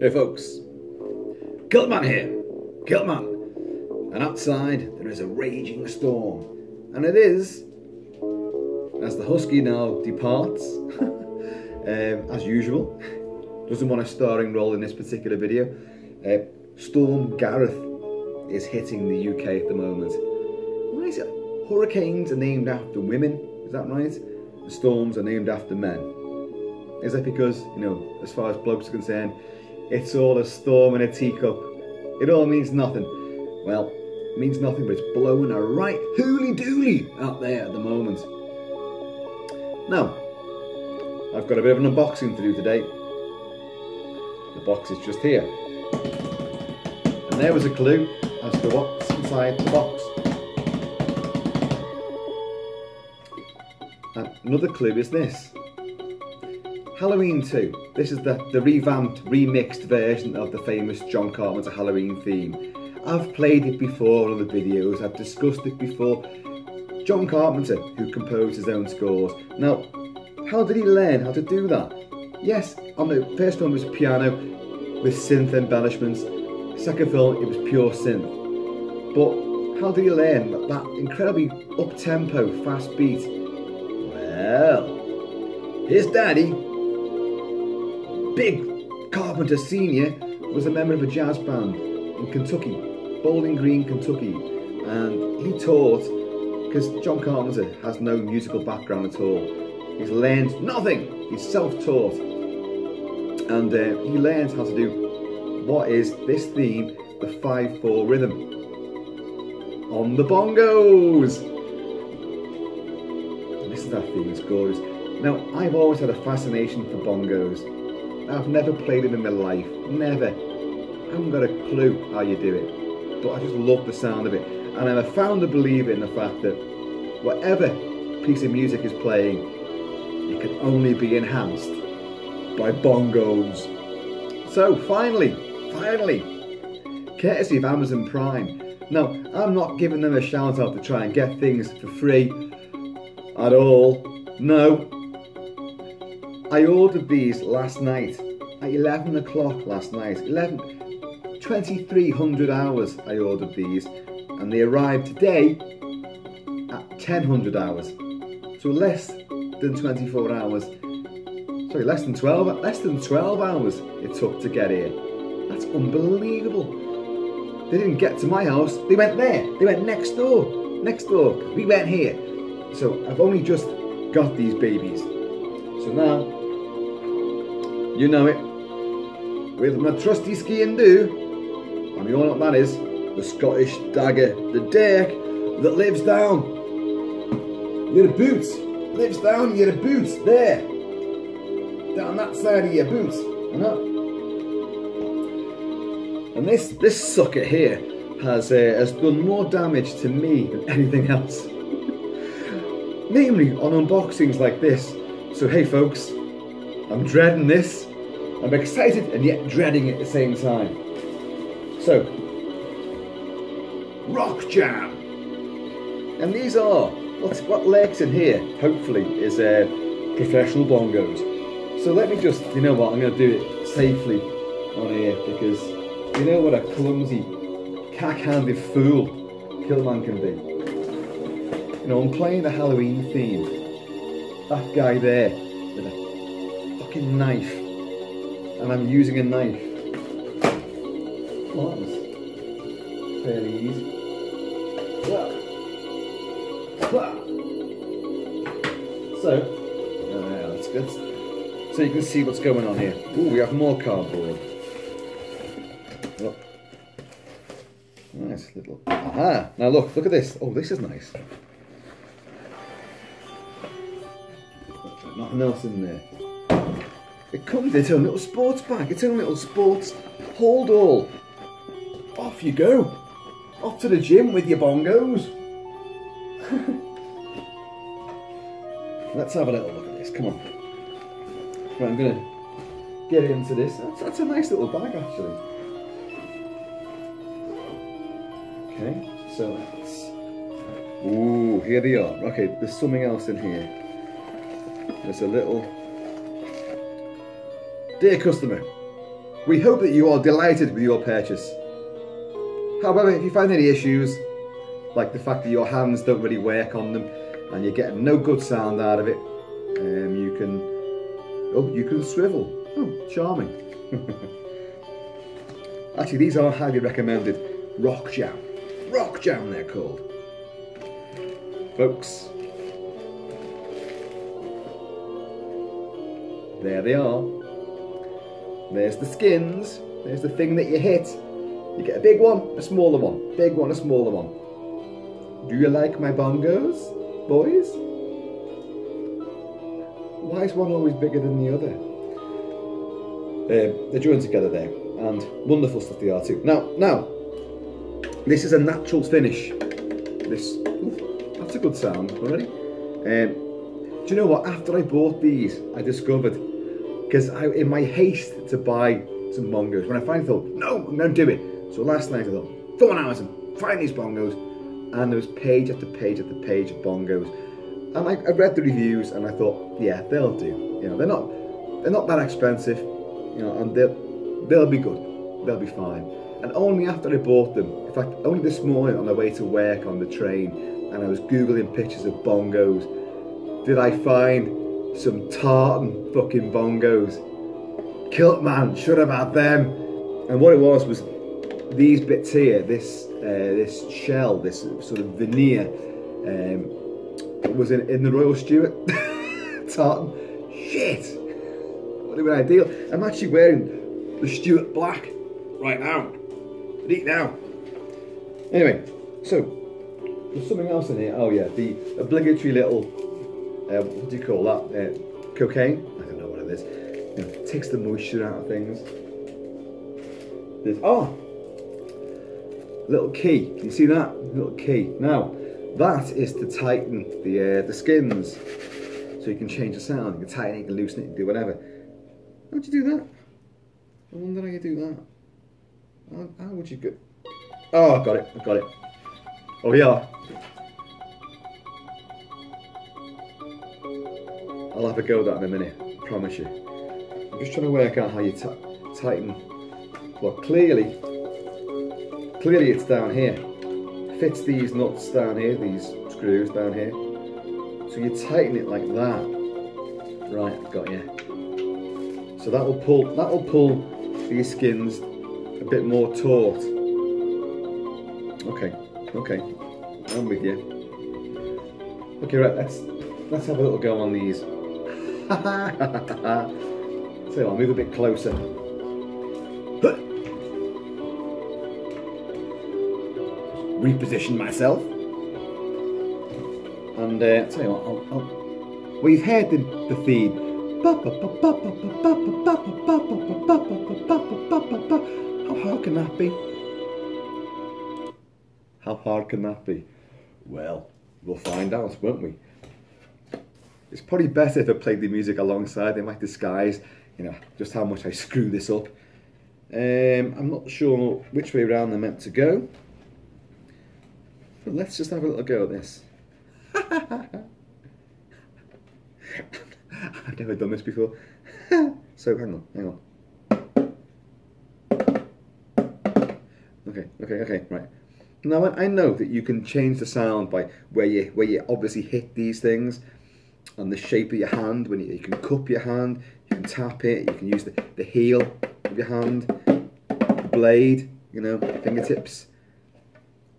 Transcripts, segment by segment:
Hey folks, Kiltman here, Kiltman. And outside there is a raging storm. And it is, as the Husky now departs, um, as usual, doesn't want a starring role in this particular video, uh, Storm Gareth is hitting the UK at the moment. Why is it? Hurricanes are named after women, is that right? The storms are named after men. Is that because, you know, as far as blokes are concerned, it's all a storm in a teacup. It all means nothing. Well, it means nothing, but it's blowing a right hooly dooly out there at the moment. Now, I've got a bit of an unboxing to do today. The box is just here. And there was a clue as to what's inside the box. And another clue is this. Halloween 2. This is the, the revamped, remixed version of the famous John Carpenter Halloween theme. I've played it before on other videos, I've discussed it before. John Carpenter, who composed his own scores. Now, how did he learn how to do that? Yes, on the first one was piano with synth embellishments. Second film, it was pure synth. But how did he learn that, that incredibly up-tempo, fast beat? Well, his daddy, Big Carpenter Sr., was a member of a jazz band in Kentucky, Bowling Green, Kentucky, and he taught because John Carpenter has no musical background at all. He's learned nothing. He's self-taught, and uh, he learned how to do what is this theme, the five-four rhythm on the bongos. And this is that theme. It's gorgeous. Now, I've always had a fascination for bongos. I've never played them in my life. Never. I haven't got a clue how you do it. But I just love the sound of it. And I'm a founder believer in the fact that whatever piece of music is playing, it can only be enhanced by bongos. So finally, finally, courtesy of Amazon Prime. Now, I'm not giving them a shout out to try and get things for free at all. No. I ordered these last night at 11 o'clock last night. 11, 2300 hours I ordered these and they arrived today at 1000 hours. So less than 24 hours. Sorry, less than 12 less than 12 hours it took to get here. That's unbelievable. They didn't get to my house, they went there. They went next door. Next door. We went here. So I've only just got these babies. So now you know it. With my trusty sgian dubh, and you know what that is? The Scottish dagger, the dirk that lives down. Your boots lives down your boots there. Down that side of your boots, you know. And this this sucker here has uh, has done more damage to me than anything else. Namely on unboxings like this. So hey folks, I'm dreading this. I'm excited and yet dreading at the same time. So, Rock Jam. And these are, what's, what lurks in here, hopefully, is uh, professional bongos. So let me just, you know what, I'm going to do it safely on here because you know what a clumsy, cack-handed fool Kiltman can be. You know, I'm playing the Halloween theme. That guy there with a fucking knife. And I'm using a knife. Well, that was fairly easy. So, yeah, that's good. So you can see what's going on here. Ooh, we have more cardboard. Look. Nice little. Aha! Now look, look at this. Oh, this is nice. Nothing else in there. It comes in its own little sports bag, its own little sports hold all. Off you go. Off to the gym with your bongos. Let's have a little look at this. Come on. Right, I'm going to get into this. That's, that's a nice little bag, actually. Okay, so let's... Ooh, here they are. Okay, there's something else in here. There's a little... Dear customer, We hope that you are delighted with your purchase. However, if you find any issues, like the fact that your hands don't really work on them and you're getting no good sound out of it, um, you can, oh, you can swivel. Oh, charming. Actually, these are highly recommended. Rock Jam. Rock Jam, they're called. Folks, there they are. There's the skins. There's the thing that you hit. You get a big one, a smaller one. Big one, a smaller one. Do you like my bongos, boys? Why is one always bigger than the other? Uh, they're joined together there, and wonderful stuff they are too. Now, now, this is a natural finish. This, ooh, that's a good sound already. Um, do you know what? After I bought these, I discovered because in my haste to buy some bongos, when I finally thought, no, I'm going to do it. So last night I thought, go on Amazon, find these bongos, and there was page after page after page of bongos, and I, I read the reviews and I thought, yeah, they'll do. You know, they're not they're not that expensive, you know, and they'll they'll be good, they'll be fine. And only after I bought them, in fact, only this morning on the way to work on the train, and I was googling pictures of bongos, did I find some tartan fucking bongos. Kilt man, should have had them. And what it was was these bits here, this uh, this shell, this sort of veneer, um, was in, in the Royal Stuart tartan. Shit! Would have been ideal. I'm actually wearing the Stuart black right now. Neat now. Anyway, so there's something else in here. Oh yeah, the obligatory little uh, what do you call that? Uh, cocaine? I don't know what it is. You know, takes the moisture out of things. There's, oh, little key. Can you see that? Little key. Now, that is to tighten the uh, the skins, so you can change the sound. You can tighten it, you can loosen it, you can do whatever. How'd you do that? I wonder how you do that. How, how would you go? Oh, I got it. I got it. Oh yeah. I'll have a go at that in a minute, I promise you. I'm just trying to work out how you tighten. Well, clearly, clearly it's down here. Fits these nuts down here, these screws down here. So you tighten it like that. Right, got you. So that will pull, that will pull these skins a bit more taut. Okay, okay, I'm with you. Okay, right, let's let's have a little go on these. So I'll move a bit closer. Reposition myself. And uh, tell you what, I'll, I'll, we've heard the, the theme. How hard can that be? How hard can that be? Well, we'll find out, won't we? It's probably better if I played the music alongside. It might disguise, you know, just how much I screw this up. Um, I'm not sure which way around they're meant to go. But let's just have a little go at this. I've never done this before. so hang on, hang on. Okay, okay, okay, right. Now I know that you can change the sound by where you where you obviously hit these things and the shape of your hand. When you, you, can cup your hand, you can tap it, you can use the, the heel of your hand, blade, you know, fingertips.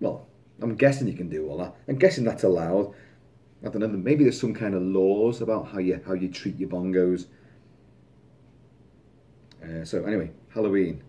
Well, I'm guessing you can do all that. I'm guessing that's allowed. I don't know. Maybe there's some kind of laws about how you how you treat your bongos. Uh, so anyway, Halloween.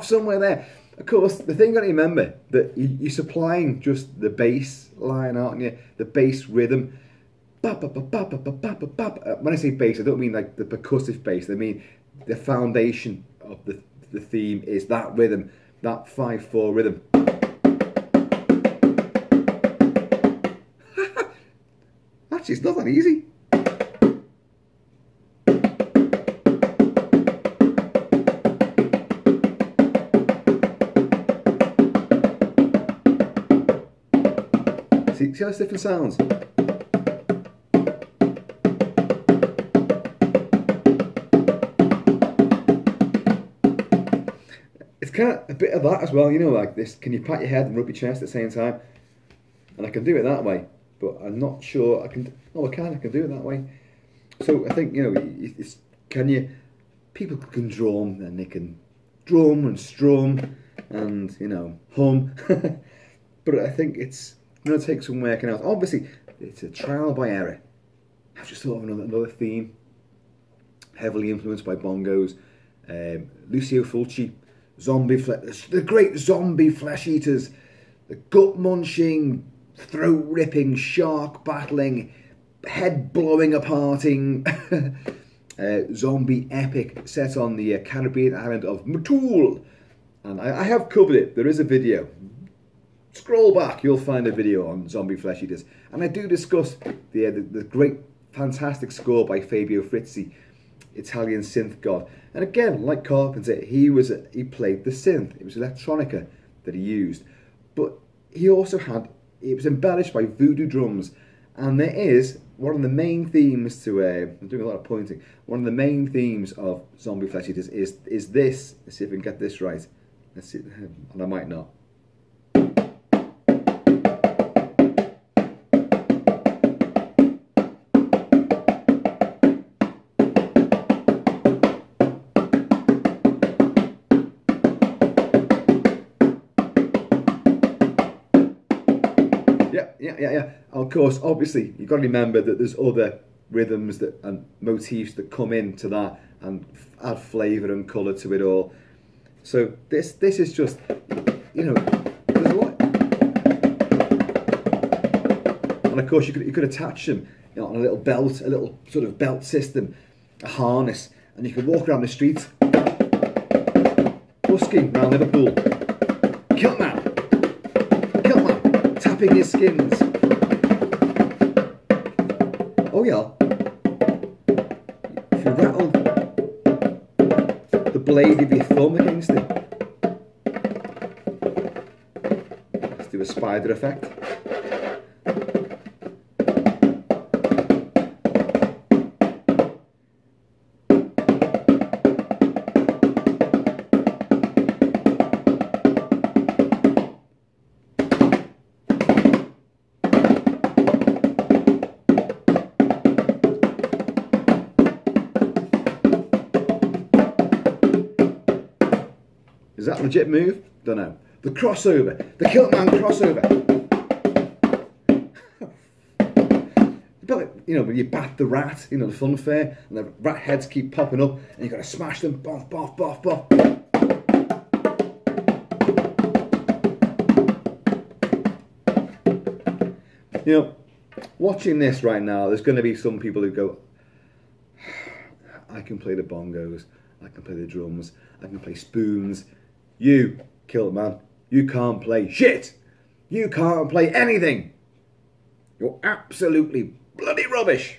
Off somewhere there. Of course, the thing you got to remember that you're supplying just the bass line, aren't you? The bass rhythm. When I say bass, I don't mean like the percussive bass. I mean the foundation of the the theme is that rhythm, that five four rhythm. Actually, it's not that easy. See, how it's different sounds? It's kind of a bit of that as well, you know, like this. Can you pat your head and rub your chest at the same time? And I can do it that way, but I'm not sure I can. Oh, I can. I can do it that way. So I think you know, it's, can you? People can drum and they can drum and strum and you know hum, but I think it's going to take some working out. Obviously, it's a trial by error. I've just thought of another, another theme, heavily influenced by bongos. Um, Lucio Fulci, zombie the great zombie flesh eaters, the gut munching, throat ripping, shark battling, head blowing aparting. uh, zombie epic set on the uh, Caribbean island of Matul. And I, I, have covered it. There is a video. Scroll back, you'll find a video on zombie flesh eaters. And I do discuss the, uh, the, the great, fantastic score by Fabio Frizzi, Italian synth god. And again, like Carpenter, he was a, he played the synth. It was electronica that he used. But he also had, it was embellished by voodoo drums. And there is one of the main themes to uh, I'm doing a lot of pointing. One of the main themes of Zombie Flesh Eaters is is this. Let's see if we can get this right. Let's see, and I might not. Of course, obviously, you've got to remember that there's other rhythms that and motifs that come into that and add flavour and colour to it all. So this this is just, you know, there's a lot. And of course, you could you could attach them you know, on a little belt, a little sort of belt system, a harness, and you could walk around the streets, busking around Liverpool. Kilt man, kilt man, tapping his skins. Yeah. If you rattle the blade of your thumb against it. Let's do a spider effect. Is that legit move? Don't know. The crossover. The Kiltman crossover. but you know, when you bat the rat, you know, the fun fair, and the rat heads keep popping up, and you've got to smash them, boff, boff, boff, boff. You know, watching this right now, there's going to be some people who go, I can play the bongos, I can play the drums, I can play spoons, you, kill Kilt Man, you can't play shit. You can't play anything. You're absolutely bloody rubbish.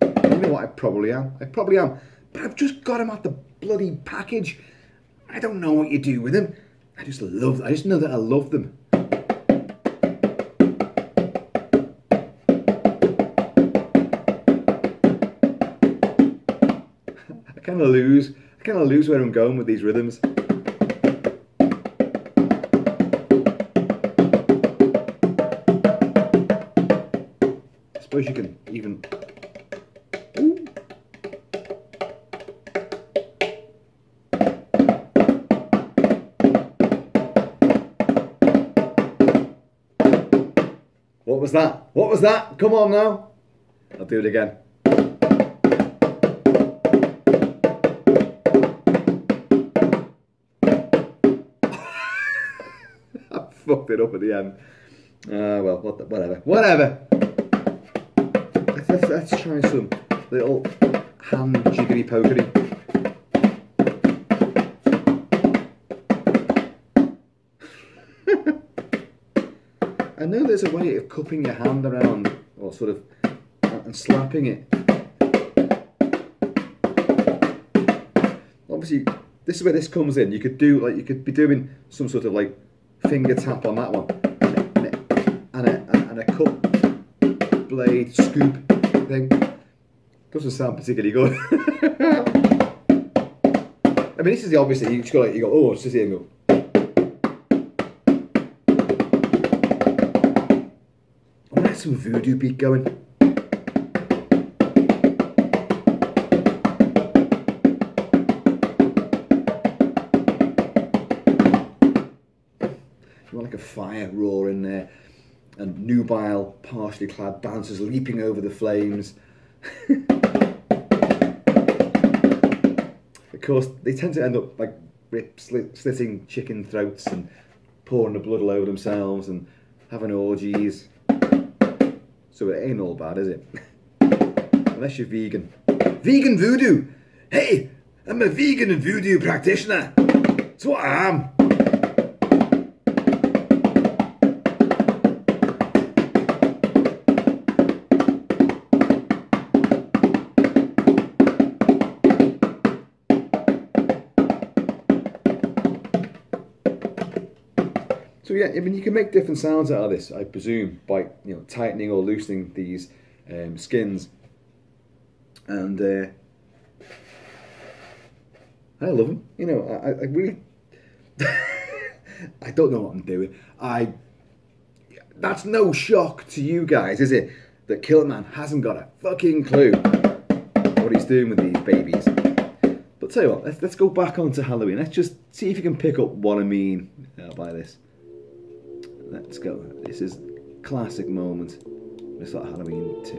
You know what? I probably am. I probably am. But I've just got him out the bloody package. I don't know what you do with him. I just love. I just know that I love them. I kind of lose. I kind of lose where I'm going with these rhythms. Suppose you can even... What was that? What was that? Come on now. I'll do it again. I fucked it up at the end. Uh, well, whatever. Whatever let's, let's try some little hand jiggery pokery. I know there's a way of cupping your hand around or sort of uh, and slapping it. Obviously, this is where this comes in. You could do like you could be doing some sort of like finger tap on that one, and, and, and, and a cup blade scoop thing. Doesn't sound particularly good. I mean, this is the obvious thing. You just go like, you go, oh, it's just here and go. Gonna have some voodoo beat going. You want like a fire roar in there, and nubile, partially clad dancers leaping over the flames. of course, they tend to end up like rip, slit, slitting chicken throats and pouring the blood all over themselves and having orgies. So it ain't all bad, is it? Unless you're vegan. Vegan voodoo! Hey, I'm a vegan and voodoo practitioner. That's what I am. So yeah, I mean, you can make different sounds out of this, I presume, by you know tightening or loosening these um, skins. And uh, I love them. You know, I, I really, I don't know what I'm doing. I that's no shock to you guys, is it? That Killerman hasn't got a fucking clue what he's doing with these babies. But tell you what, let's, let's go back onto Halloween. Let's just see if you can pick up what I mean uh, by this. Let's go. This is classic moment. It's like Halloween 2.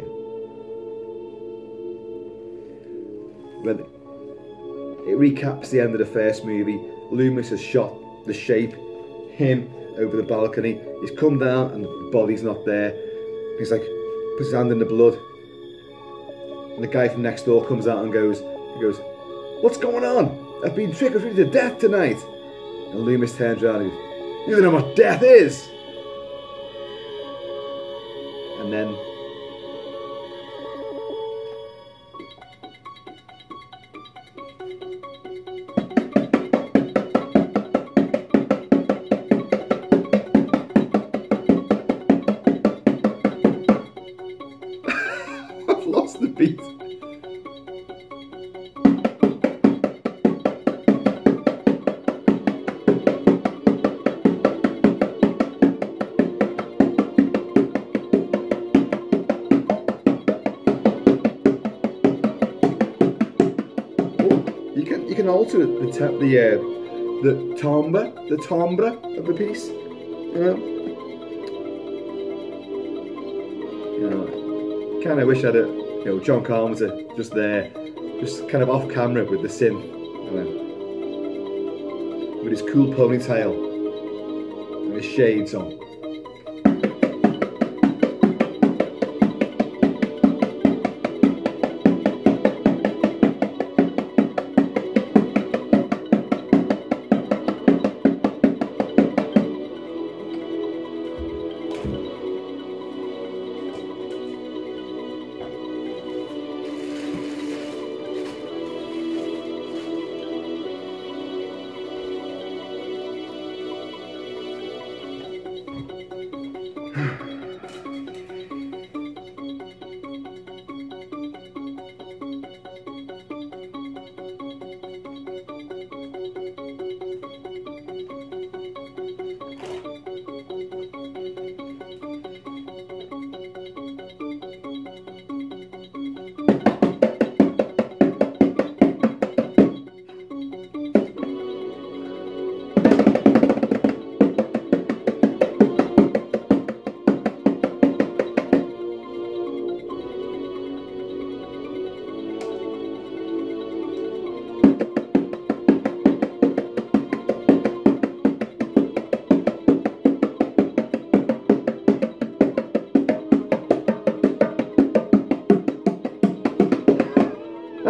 Where the, it recaps the end of the first movie. Loomis has shot the shape, him over the balcony. He's come down and the body's not there. He's like, puts his hand in the blood. And the guy from next door comes out and goes, he goes, What's going on? I've been trick or treated to death tonight. And Loomis turns around and goes, You don't know what death is. And then alter the te- the uh, the timbre the timbre of the piece. You know. You know, kind of wish I had a you know John Carpenter just there, just kind of off camera with the synth, you know, with his cool ponytail and his shades on.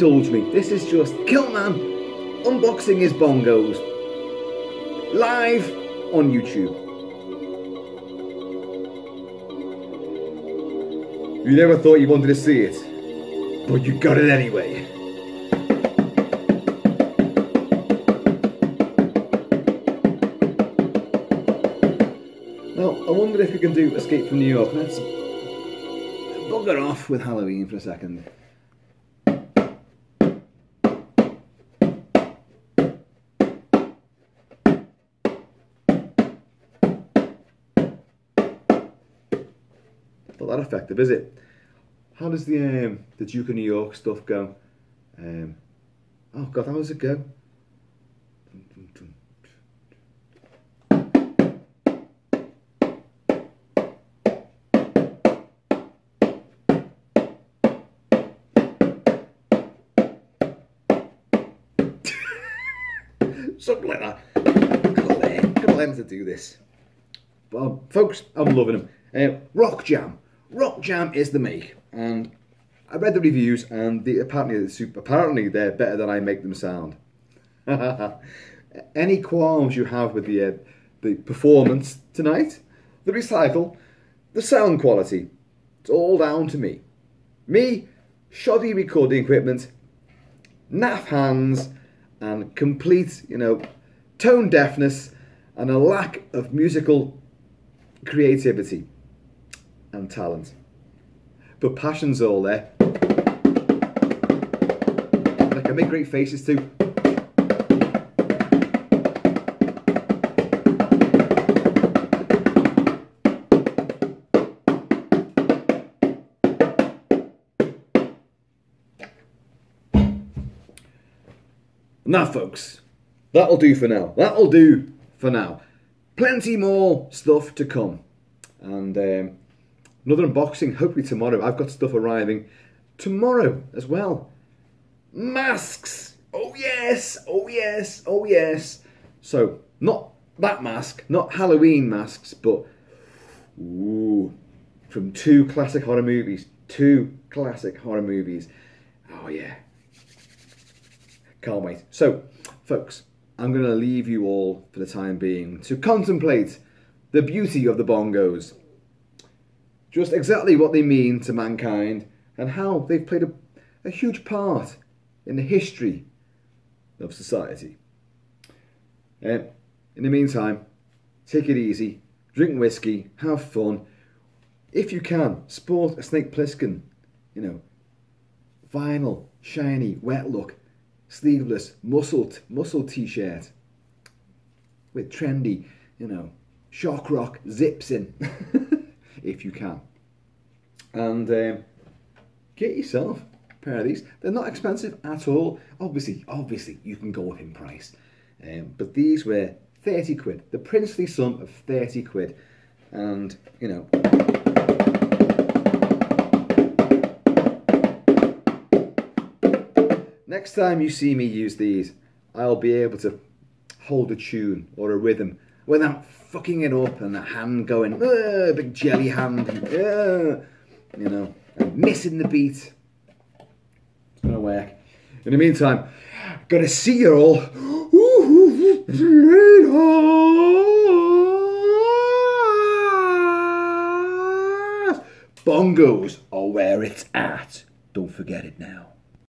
indulge me. This is just Killman unboxing his bongos live on YouTube. You never thought you wanted to see it, but you got it anyway. Now, I wonder if we can do Escape from New York. Let's bugger off with Halloween for a second. Effective, is it? How does the um, the Duke of New York stuff go? Um, oh God, how does it go? Something like that. Gotta gotta learn to do this. Well, folks, I'm loving them. Uh, Rock Jam. Rock Jam is the make, and I read the reviews, and the, apparently, super, apparently they're better than I make them sound. Any qualms you have with the uh, the performance tonight, the recycle, the sound quality, it's all down to me. Me, shoddy recording equipment, naff hands, and complete, you know, tone deafness and a lack of musical creativity and talent. But passion's all there. And I can make great faces too. Now, folks, that'll do for now. That'll do for now. Plenty more stuff to come. And um, another unboxing, hopefully tomorrow. I've got stuff arriving tomorrow as well. Masks! Oh, yes! Oh, yes! Oh, yes! So, not that mask, not Halloween masks, but ooh, from two classic horror movies. Two classic horror movies. Oh, yeah. Can't wait. So, folks, I'm going to leave you all for the time being to contemplate the beauty of the bongos. Just exactly what they mean to mankind and how they've played a, a huge part in the history of society. Uh, in the meantime, take it easy, drink whiskey, have fun. If you can, sport a Snake Plissken, you know, vinyl, shiny, wet look sleeveless, muscled, muscle t-shirt with trendy, you know, shock rock zips in, if you can. And um, get yourself a pair of these. They're not expensive at all. Obviously, obviously, you can go up in price. Um, but these were 30 quid, the princely sum of 30 quid. And, you know, Next time you see me use these, I'll be able to hold a tune or a rhythm without fucking it up and a hand going, a big jelly hand, you know, missing the beat. It's gonna work. In the meantime, gonna see you all. Bongos are where it's at. Don't forget it now.